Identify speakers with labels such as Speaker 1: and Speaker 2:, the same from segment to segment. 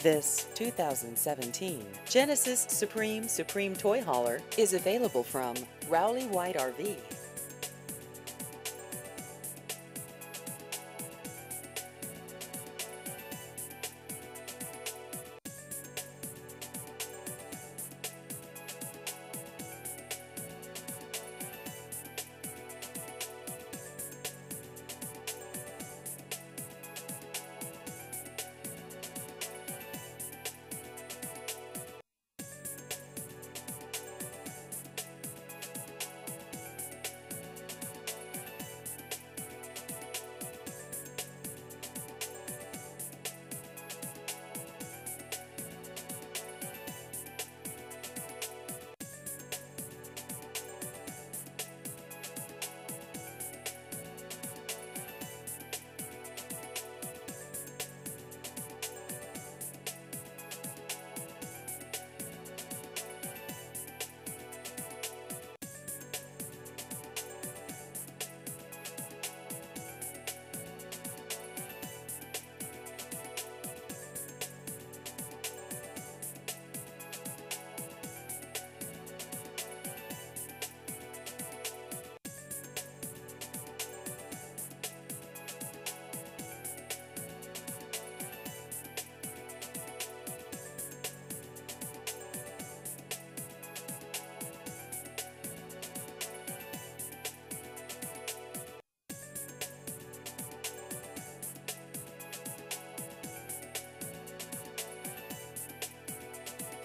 Speaker 1: This 2017 Genesis Supreme Supreme Toy Hauler is available from Rowley White RV.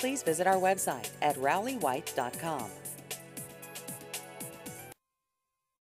Speaker 1: Please visit our website at rowleywhite.com.